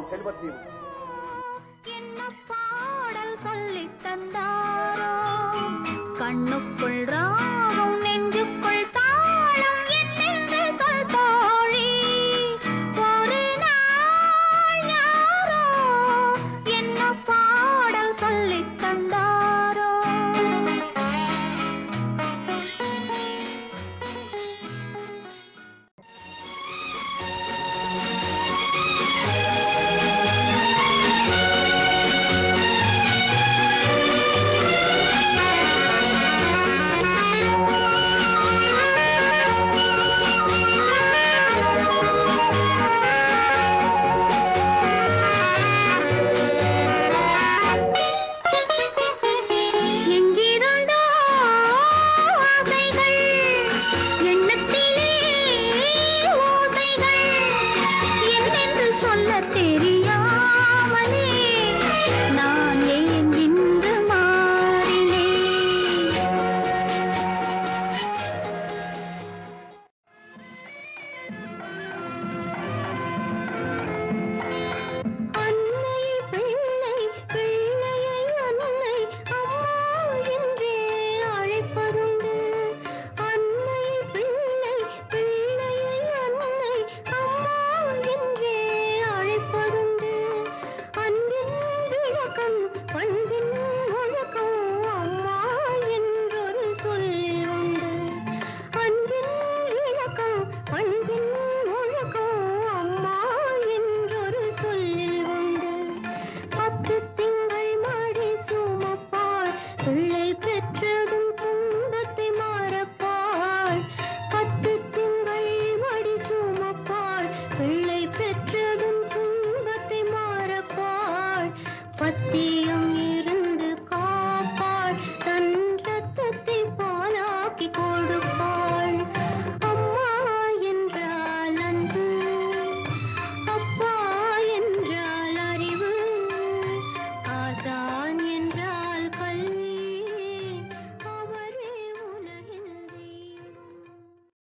உன் செல்வத்தையும். என்ன பாடல் சொல்லி தந்தாரோ? கண்ணுக்குள்